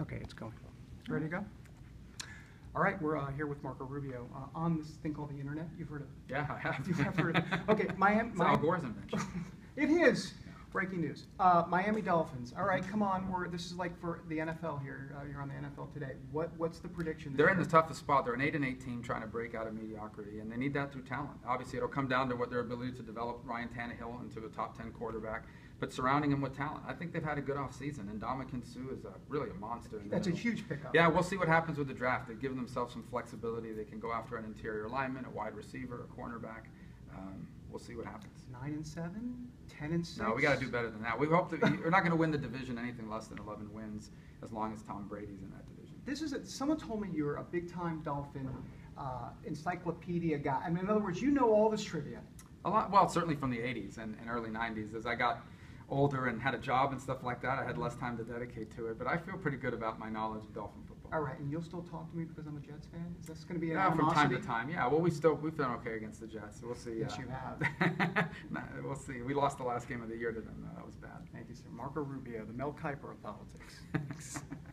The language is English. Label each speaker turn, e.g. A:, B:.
A: Okay, it's going. Ready to go? All right, we're uh, here with Marco Rubio uh, on this thing called the internet. You've heard of it.
B: Yeah, I have.
A: You have heard of it. Okay, Miami.
B: It's Al Gore's invention.
A: it is. Breaking news. Uh, Miami Dolphins. All right, come on. We're this is like for the NFL here. Uh, you're on the NFL today. What what's the prediction?
B: They're in the toughest spot. They're an eight and eight team trying to break out of mediocrity, and they need that through talent. Obviously, it'll come down to what their ability to develop Ryan Tannehill into a top ten quarterback, but surrounding him with talent. I think they've had a good offseason, and Ndamukong Suh is a, really a monster.
A: That's a huge pickup.
B: Yeah, we'll see what happens with the draft. They've given themselves some flexibility. They can go after an interior lineman, a wide receiver, a cornerback. Um, we'll see what happens.
A: Nine and seven, ten and six.
B: No, we got to do better than that. We hope that we're not going to win the division anything less than 11 wins as long as Tom Brady's in that division.
A: This is a, someone told me you're a big time Dolphin uh, encyclopedia guy. I mean, in other words, you know all this trivia.
B: A lot, well, certainly from the 80s and, and early 90s. As I got older and had a job and stuff like that, I had less time to dedicate to it. But I feel pretty good about my knowledge of Dolphin football.
A: All right, and you'll still talk to me because I'm a Jets fan. Is this going to be an
B: Yeah, from time to time. Yeah, well, we still we've done okay against the Jets. We'll see.
A: Yes,
B: uh,
A: you have.
B: nah, we'll see. We lost the last game of the year to them. though. That was bad.
A: Thank you, sir. Marco Rubio, the Mel Kiper of politics.
B: Thanks.